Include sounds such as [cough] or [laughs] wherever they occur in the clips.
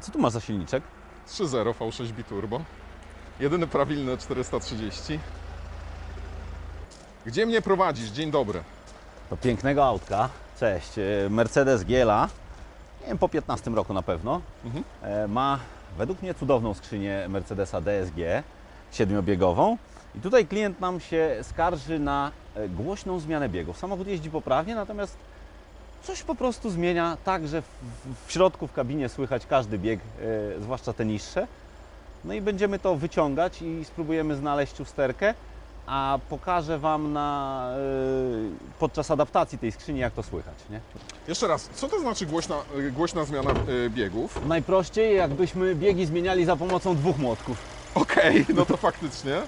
Co tu masz za silniczek? 3.0 V6 Biturbo. Jedyny prawilny 430. Gdzie mnie prowadzisz? Dzień dobry. Do pięknego autka. Cześć. e, Mercedes GLA. Nie wiem, po 15 roku na pewno. Mhm. E, Ma według mnie cudowną skrzynię Mercedesa DSG siedmiobiegową. I tutaj klient nam się skarży na e, głośną zmianę biegów. Samochód jeździ poprawnie, natomiast coś po prostu zmienia tak, że w, środku w kabinie słychać każdy bieg, e, zwłaszcza te niższe. No i będziemy to wyciągać i spróbujemy znaleźć usterkę, a pokażę Wam na, e, podczas adaptacji tej skrzyni, jak to słychać. Nie? Jeszcze raz, co to znaczy głośna, y, głośna zmiana biegów? Najprościej, jakbyśmy biegi zmieniali za pomocą dwóch młotków. Okej, no to faktycznie.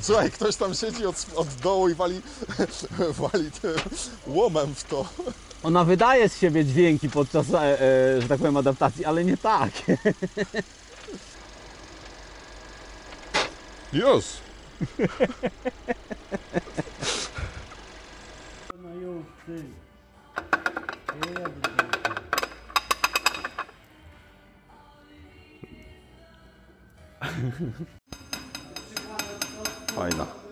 Słuchaj, ktoś tam siedzi od, od dołu i wali, [laughs] wali tym łomem w to. Ona wydaje z siebie dźwięki podczas, e, e, że tak powiem, adaptacji, ale nie tak. [laughs] Już! [laughs] 不好意。